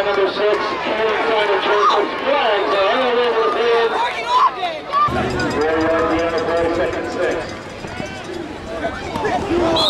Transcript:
By number six, Karen Simon Joseph. Flags are all over the field. Four yards the end of second six.